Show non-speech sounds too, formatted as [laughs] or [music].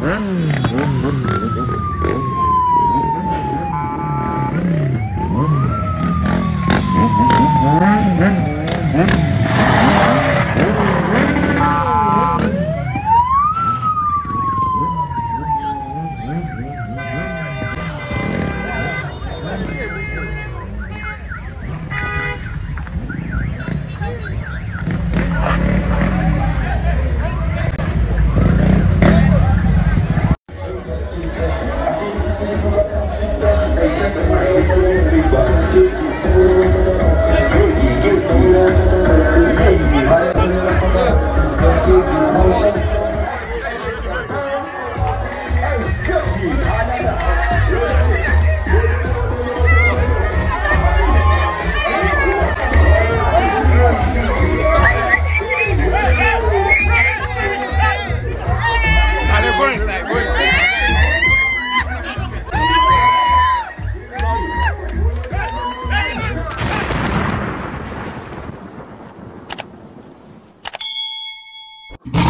Mm-hmm. Thank you. you [laughs]